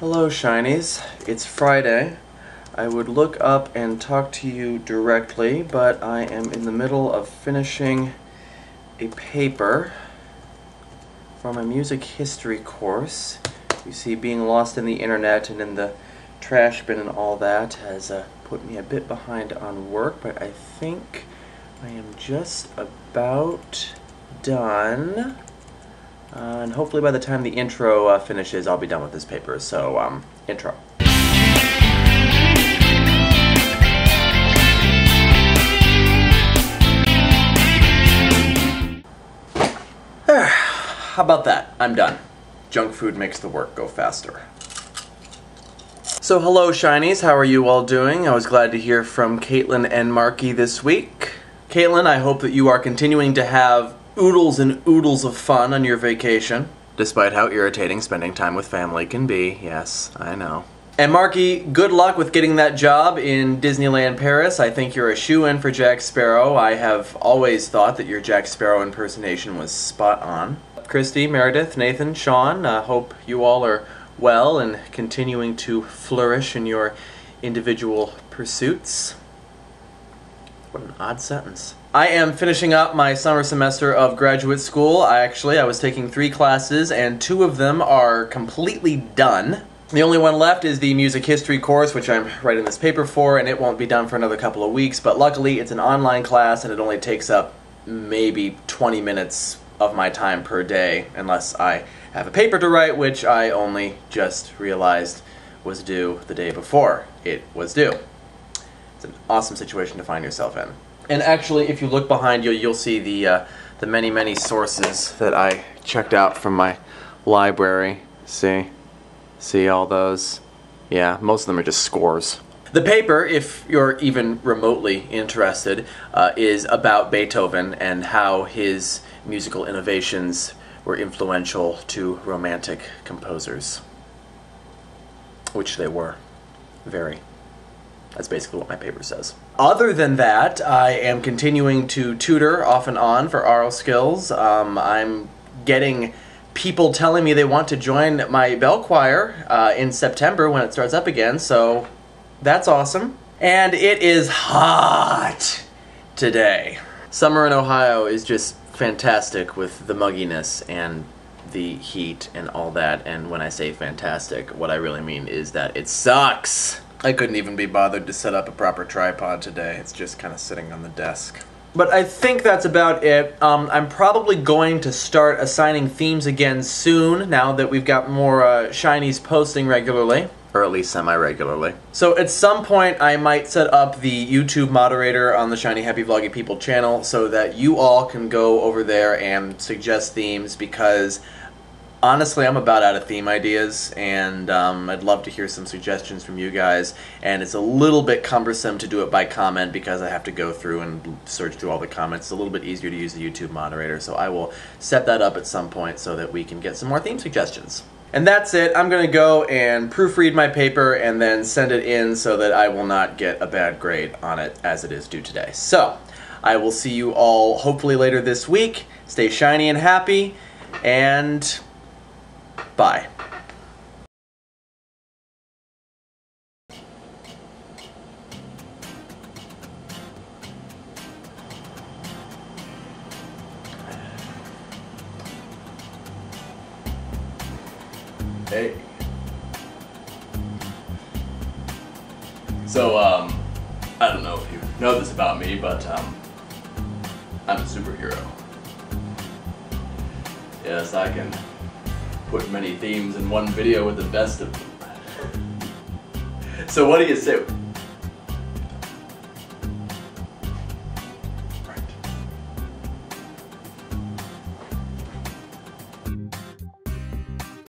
Hello, Shinies. It's Friday. I would look up and talk to you directly, but I am in the middle of finishing a paper for my music history course. You see, being lost in the internet and in the trash bin and all that has uh, put me a bit behind on work, but I think I am just about done. Uh, and hopefully by the time the intro uh, finishes, I'll be done with this paper. So, um, intro. How about that? I'm done. Junk food makes the work go faster. So hello Shinies, how are you all doing? I was glad to hear from Caitlin and Marky this week. Caitlin, I hope that you are continuing to have oodles and oodles of fun on your vacation. Despite how irritating spending time with family can be, yes, I know. And Marky, good luck with getting that job in Disneyland Paris. I think you're a shoe-in for Jack Sparrow. I have always thought that your Jack Sparrow impersonation was spot on. Christy, Meredith, Nathan, Sean, I uh, hope you all are well and continuing to flourish in your individual pursuits. What an odd sentence. I am finishing up my summer semester of graduate school. I actually I was taking 3 classes and two of them are completely done. The only one left is the music history course, which I'm writing this paper for, and it won't be done for another couple of weeks, but luckily it's an online class and it only takes up maybe 20 minutes of my time per day, unless I have a paper to write, which I only just realized was due the day before it was due. An awesome situation to find yourself in. And actually, if you look behind you, you'll see the, uh, the many, many sources that I checked out from my library. See? See all those? Yeah, most of them are just scores. The paper, if you're even remotely interested, uh, is about Beethoven and how his musical innovations were influential to romantic composers. Which they were. Very. That's basically what my paper says. Other than that, I am continuing to tutor off and on for aural skills. Um, I'm getting people telling me they want to join my bell choir uh, in September when it starts up again, so that's awesome. And it is hot today. Summer in Ohio is just fantastic with the mugginess and the heat and all that. And when I say fantastic, what I really mean is that it sucks. I couldn't even be bothered to set up a proper tripod today. It's just kind of sitting on the desk. But I think that's about it. Um, I'm probably going to start assigning themes again soon now that we've got more uh, Shinies posting regularly. Or at least semi-regularly. So at some point I might set up the YouTube moderator on the Shiny Happy Vloggy People channel so that you all can go over there and suggest themes because honestly, I'm about out of theme ideas, and um, I'd love to hear some suggestions from you guys. And it's a little bit cumbersome to do it by comment because I have to go through and search through all the comments. It's a little bit easier to use the YouTube moderator, so I will set that up at some point so that we can get some more theme suggestions. And that's it. I'm going to go and proofread my paper and then send it in so that I will not get a bad grade on it as it is due today. So, I will see you all hopefully later this week. Stay shiny and happy, and Bye. Hey. So, um, I don't know if you know this about me, but, um, I'm a superhero. Yes, I can put many themes in one video with the best of them. so what do you say?